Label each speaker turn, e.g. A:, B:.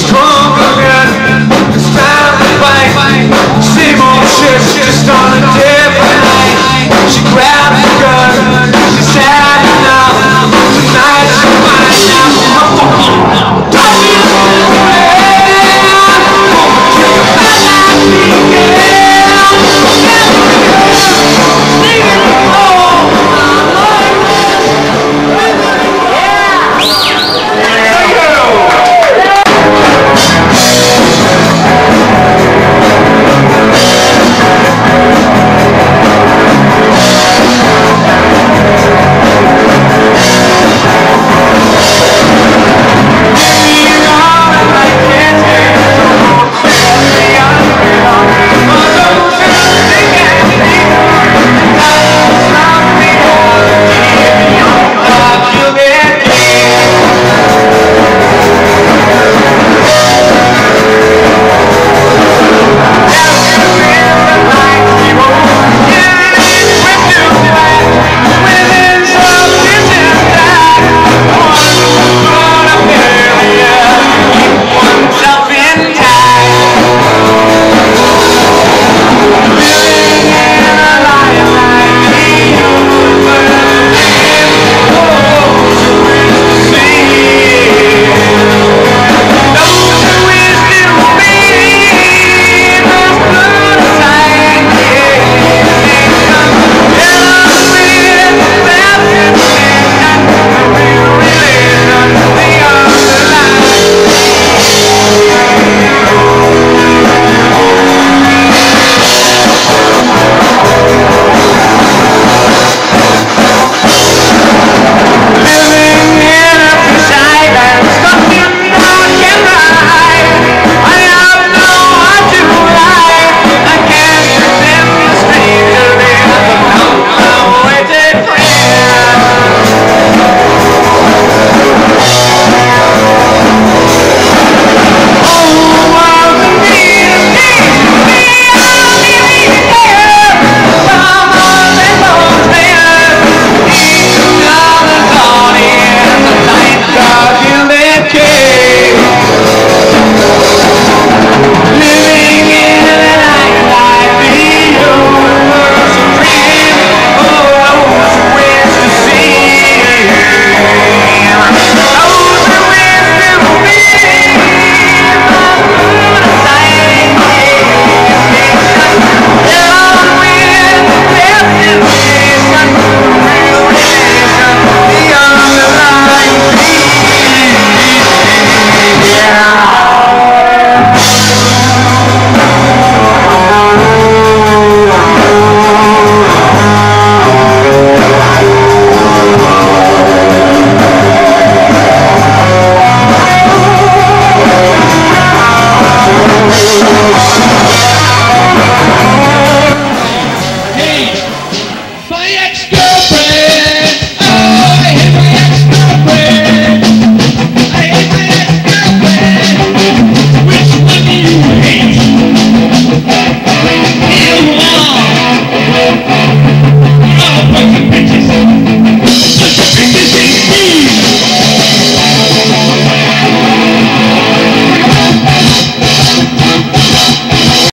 A: strong.